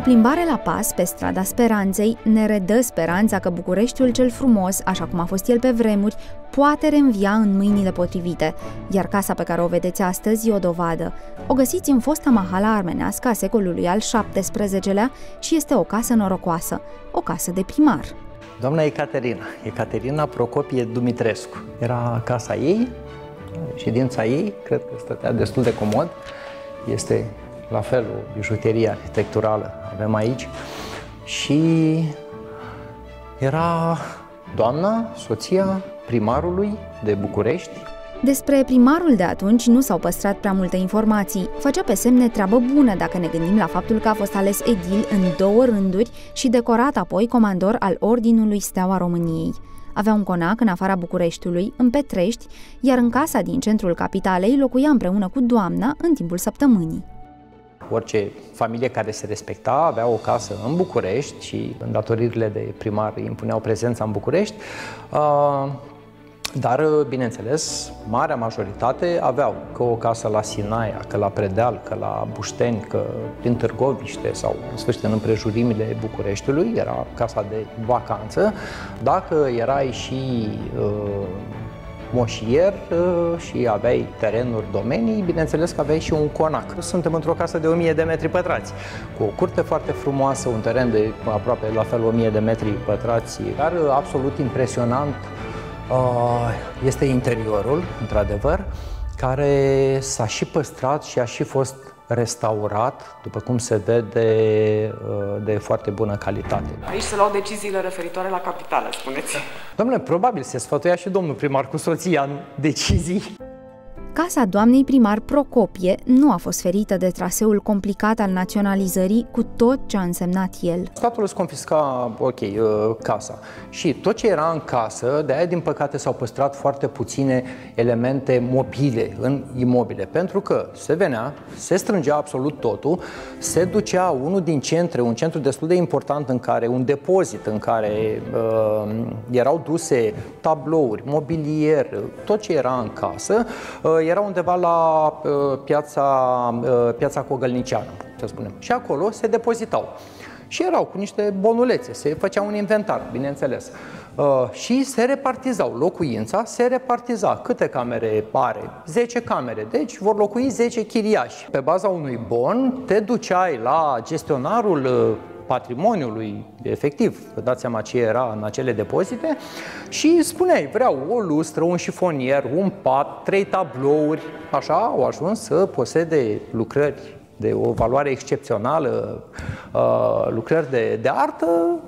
plimbare la pas pe strada Speranței ne redă speranța că Bucureștiul cel frumos, așa cum a fost el pe vremuri, poate reînvia în mâinile potrivite, iar casa pe care o vedeți astăzi e o dovadă. O găsiți în fosta mahala armenească a secolului al XVII-lea și este o casă norocoasă, o casă de primar. Doamna Ecaterina, Ecaterina Procopie Dumitrescu. Era casa ei, ședința ei, cred că stătea destul de comod. Este la fel o bijuterie arhitecturală avem aici. Și era doamna, soția primarului de București, despre primarul de atunci nu s-au păstrat prea multe informații. Făcea pe semne treabă bună dacă ne gândim la faptul că a fost ales edil în două rânduri și decorat apoi comandor al Ordinului Steaua României. Avea un conac în afara Bucureștiului, în Petrești, iar în casa din centrul capitalei locuia împreună cu doamna în timpul săptămânii. Orice familie care se respecta avea o casă în București și îndatoririle de primar impuneau prezența în București. Uh, dar, bineînțeles, marea majoritate aveau că o casă la Sinaia, că la Predeal, că la Bușteni, că din Târgoviște sau, în sfârșit, în împrejurimile Bucureștiului, era casa de vacanță. Dacă erai și uh, moșier uh, și aveai terenuri, domenii, bineînțeles că aveai și un conac. Suntem într-o casă de 1000 de metri pătrați, cu o curte foarte frumoasă, un teren de aproape la fel 1000 de metri pătrați, dar absolut impresionant Uh, este interiorul, într-adevăr, care s-a și păstrat și a și fost restaurat, după cum se vede, uh, de foarte bună calitate. Aici se luau deciziile referitoare la capitală, spuneți. Domnule, probabil se sfătuia și domnul primar cu soția în decizii. Casa doamnei primar Procopie nu a fost ferită de traseul complicat al naționalizării cu tot ce a însemnat el. Statul îți confisca, ok, uh, casa. Și tot ce era în casă, de aia din păcate s-au păstrat foarte puține elemente mobile în imobile. Pentru că se venea, se strângea absolut totul, se ducea unul din centre, un centru destul de important în care, un depozit în care uh, erau duse tablouri, mobilier, tot ce era în casă, uh, era undeva la uh, piața, uh, piața Cogălniciană, să spunem. Și acolo se depozitau. Și erau cu niște bonulețe, se făcea un inventar, bineînțeles. Uh, și se repartizau. Locuința se repartiza. Câte camere are? 10 camere. Deci vor locui 10 chiriași. Pe baza unui bon te duceai la gestionarul uh, patrimoniului efectiv, vă dați seama ce era în acele depozite? Și spuneai, vreau o lustră, un șifonier, un pat, trei tablouri, așa au ajuns să posede lucrări de o valoare excepțională, uh, lucrări de, de artă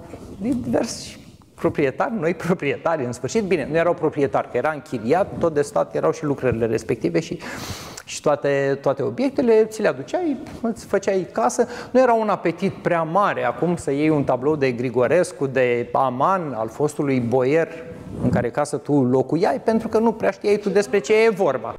din diversi proprietari, noi proprietari în sfârșit, bine, nu erau proprietari, că era închiriat, tot de stat erau și lucrările respective și și toate, toate obiectele, ți le aduceai, îți făceai casă. Nu era un apetit prea mare acum să iei un tablou de Grigorescu, de Aman, al fostului boier în care casă tu locuiai, pentru că nu prea știai tu despre ce e vorba.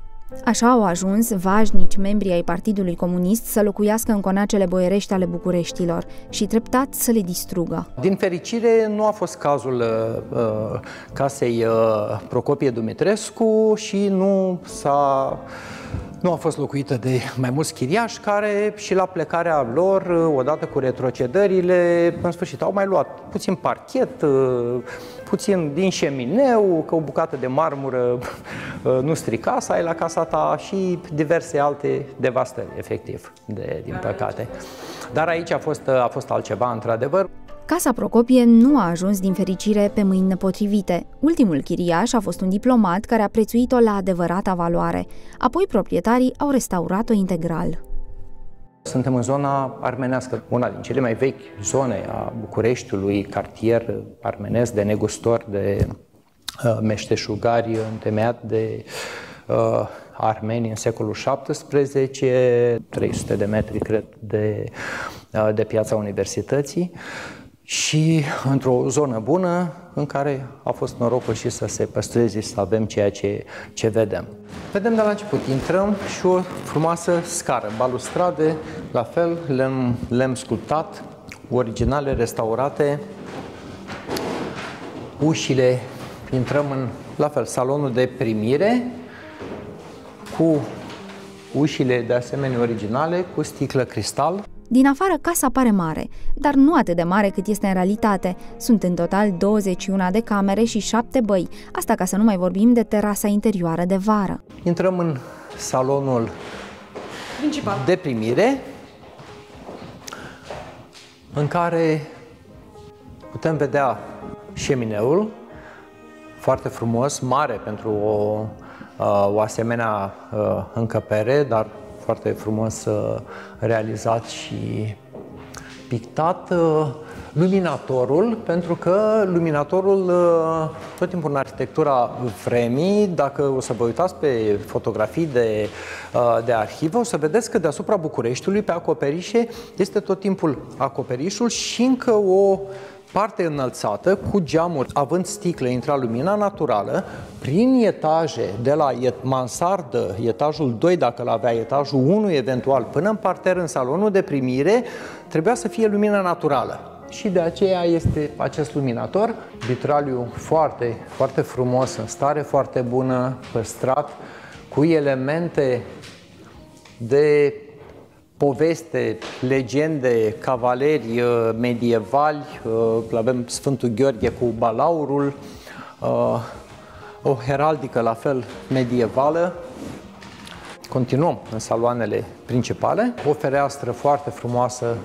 Așa au ajuns vașnici membrii ai Partidului Comunist să locuiască în conacele boierești ale Bucureștilor și treptat să le distrugă. Din fericire nu a fost cazul uh, uh casei uh, Procopie Dumitrescu și nu s-a nu a fost locuită de mai mulți chiriași care și la plecarea lor, odată cu retrocedările, în sfârșit au mai luat puțin parchet, puțin din șemineu, că o bucată de marmură nu strica să ai la casa ta și diverse alte devastări, efectiv, de, din păcate. Dar aici a fost, a fost altceva, într-adevăr. Casa Procopie nu a ajuns din fericire pe mâini nepotrivite. Ultimul chiriaș a fost un diplomat care a prețuit-o la adevărata valoare. Apoi proprietarii au restaurat-o integral. Suntem în zona armenească, una din cele mai vechi zone a Bucureștiului, cartier armenesc de negustori, de uh, meșteșugari întemeiat de uh, armeni în secolul XVII, 300 de metri, cred, de, uh, de piața universității. Uh, și într-o zonă bună în care a fost norocul și să se păstreze și să avem ceea ce, ce vedem. Vedem de la început, intrăm și o frumoasă scară, balustrade, la fel, lemn, lemn sculptat, originale, restaurate, ușile, intrăm în, la fel, salonul de primire, cu ușile de asemenea originale, cu sticlă cristal. Din afară, casa pare mare, dar nu atât de mare cât este în realitate. Sunt în total 21 de camere și 7 băi, asta ca să nu mai vorbim de terasa interioară de vară. Intrăm în salonul Principal. de primire, în care putem vedea șemineul, foarte frumos, mare pentru o, uh, o asemenea uh, încăpere, dar foarte frumos uh, realizat și pictat luminatorul, pentru că luminatorul tot timpul în arhitectura vremii, dacă o să vă uitați pe fotografii de, de arhivă, o să vedeți că deasupra Bucureștiului, pe acoperișe, este tot timpul acoperișul și încă o parte înălțată, cu geamuri, având sticle, intra lumina naturală, prin etaje, de la mansardă, etajul 2, dacă l-avea, etajul 1 eventual, până în parter, în salonul de primire, trebuia să fie lumină naturală. Și de aceea este acest luminator, vitraliu foarte, foarte frumos, în stare foarte bună, păstrat, cu elemente de poveste, legende, cavaleri uh, medievali, uh, avem Sfântul Gheorghe cu balaurul, uh, o heraldică la fel medievală. Continuăm în saloanele principale, o fereastră foarte frumoasă,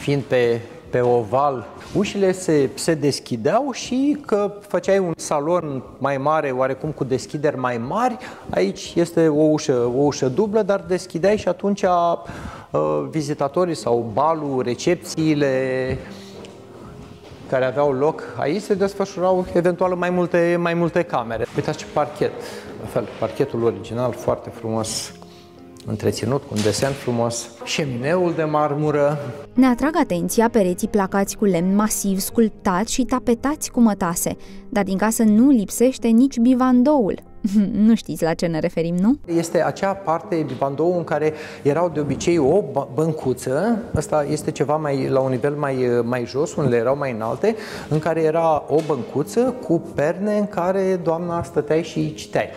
fiind pe, pe oval ușile se, se deschideau și că făceai un salon mai mare, oarecum cu deschideri mai mari, aici este o ușă, o ușă dublă, dar deschideai și atunci uh, vizitatorii sau balul, recepțiile care aveau loc aici se desfășurau eventual mai multe, mai multe camere. Uitați ce parchet, la fel, parchetul original foarte frumos întreținut, cu un desen frumos, șemineul de marmură. Ne atrag atenția pereții placați cu lemn masiv sculptați și tapetați cu mătase, dar din casă nu lipsește nici bivandoul. nu știți la ce ne referim, nu? Este acea parte bivandou în care erau de obicei o băncuță, asta este ceva mai la un nivel mai, mai jos, unele erau mai înalte, în care era o băncuță cu perne în care doamna stăteai și citeai.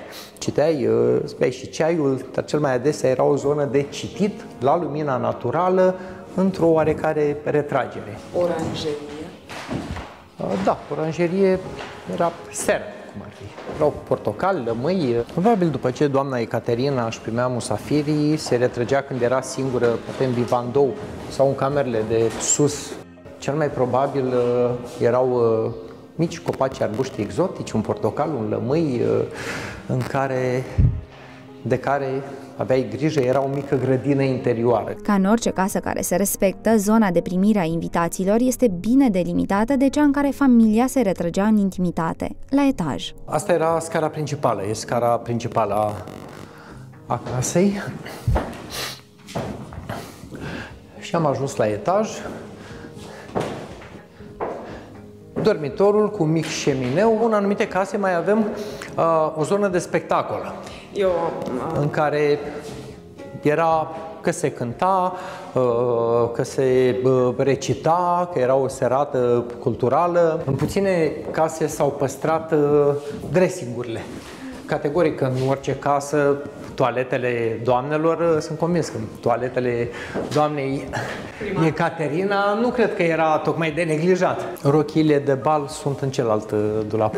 Citeai, speai uh, și ceaiul, dar cel mai adesea era o zonă de citit la lumina naturală, într-o oarecare retragere. Oranjerie? Uh, da, oranjerie era seara cum ar fi. Erau portocali, lămâi. Probabil după ce doamna Ecaterina își primea musafirii, se retrăgea când era singură, poate în bivandou sau în camerele de sus. Cel mai probabil uh, erau uh, mici copaci arbuști exotici, un portocal, un lămâi, uh, în care, de care aveai grijă, era o mică grădină interioară. Ca în orice casă care se respectă, zona de primire a invitaților este bine delimitată de cea în care familia se retrăgea în intimitate, la etaj. Asta era scara principală, e scara principală a, a casei. Și am ajuns la etaj, dormitorul cu mic șemineu. În anumite case mai avem uh, o zonă de spectacol. Eu, uh... în care era că se cânta, uh, că se uh, recita, că era o serată culturală. În puține case s-au păstrat uh, dressingurile. Categoric, în orice casă toaletele doamnelor, sunt convins că toaletele doamnei Prima. Ecaterina nu cred că era tocmai de neglijat. Rochile de bal sunt în celălalt uh, dulap.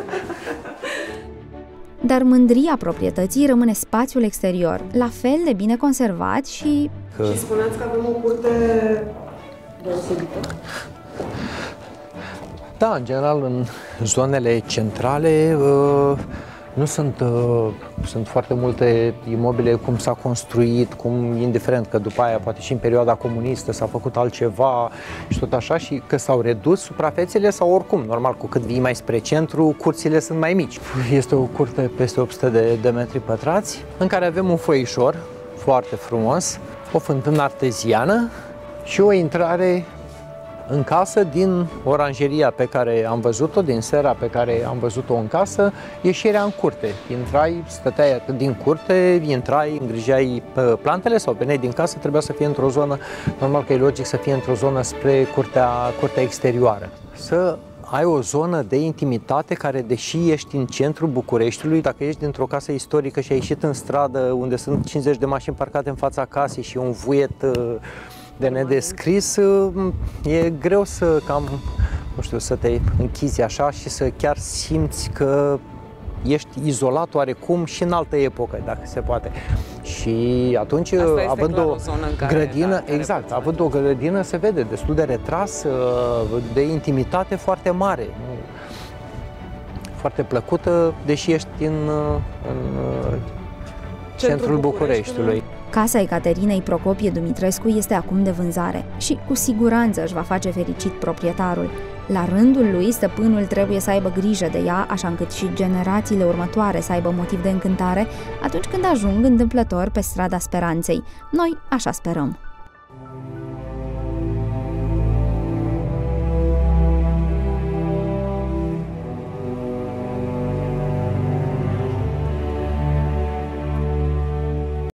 Dar mândria proprietății rămâne spațiul exterior, la fel de bine conservat și... Că... Și spuneați că avem o curte deosebită. Da, în general, în zonele centrale, uh, nu sunt, uh, sunt foarte multe imobile cum s-a construit, cum, indiferent că după aia, poate și în perioada comunistă s-a făcut altceva și tot așa și că s-au redus suprafețele sau oricum, normal, cu cât vii mai spre centru, curțile sunt mai mici. Este o curte peste 800 de, de metri pătrați, în care avem un foișor foarte frumos, o fântână arteziană și o intrare în casă din oranjeria pe care am văzut-o, din sera pe care am văzut-o în casă, ieșirea în curte. Intrai, stăteai din curte, intrai, îngrijeai plantele sau veneai din casă, trebuia să fie într-o zonă, normal că e logic să fie într-o zonă spre curtea, curtea exterioară. Să ai o zonă de intimitate care, deși ești în centrul Bucureștiului, dacă ești dintr-o casă istorică și ai ieșit în stradă unde sunt 50 de mașini parcate în fața casei și un vuiet uh, de nedescris, uh, e greu să cam, nu știu, să te închizi așa și să chiar simți că ești izolat oarecum și în altă epocă, dacă se poate. Și atunci, având o, o grădină, da, exact, având o grădină, se vede destul de retras, uh, de intimitate foarte mare. Foarte plăcută, deși ești în, uh, în uh, centrul, centrul Bucureștiului. Casa Ecaterinei Procopie Dumitrescu este acum de vânzare și cu siguranță își va face fericit proprietarul. La rândul lui, stăpânul trebuie să aibă grijă de ea, așa încât și generațiile următoare să aibă motiv de încântare atunci când ajung întâmplător pe strada speranței. Noi așa sperăm.